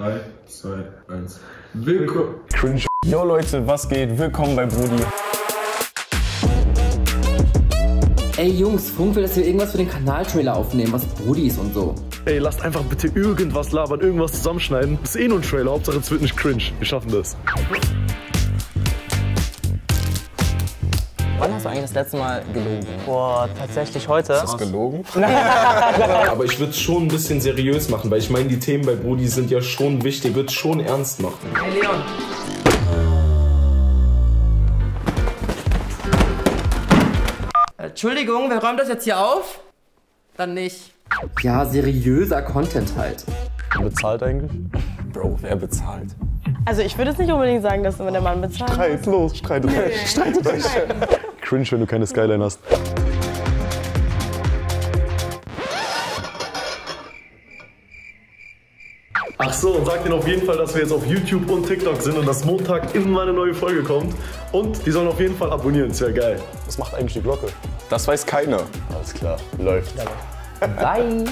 3, 2, 1. Willkommen. Cringe. Yo Leute, was geht? Willkommen bei Brudi. Ey Jungs, Funk will, dass wir irgendwas für den Kanaltrailer aufnehmen, was Brudi ist und so. Ey, lasst einfach bitte irgendwas labern, irgendwas zusammenschneiden. Das ist eh nur ein Trailer, Hauptsache es wird nicht cringe. Wir schaffen das. Wann hast du eigentlich das letzte Mal gelogen? Boah, tatsächlich heute. Ist das gelogen? Aber ich würde es schon ein bisschen seriös machen, weil ich meine, die Themen bei Brudi sind ja schon wichtig. Ich würde es schon ernst machen. Hey Leon. Entschuldigung, wer räumt das jetzt hier auf? Dann nicht. Ja, seriöser Content halt. Wer bezahlt eigentlich? Bro, wer bezahlt? Also ich würde jetzt nicht unbedingt sagen, dass wenn der Mann bezahlt. Streit, los, streitet euch, streitet euch. Cringe, wenn du keine Skyline hast. Ach so, und sagt ihnen auf jeden Fall, dass wir jetzt auf YouTube und TikTok sind und dass Montag immer eine neue Folge kommt. Und die sollen auf jeden Fall abonnieren, ist ja geil. Was macht eigentlich die Glocke? Das weiß keiner. Alles klar, läuft. Bye.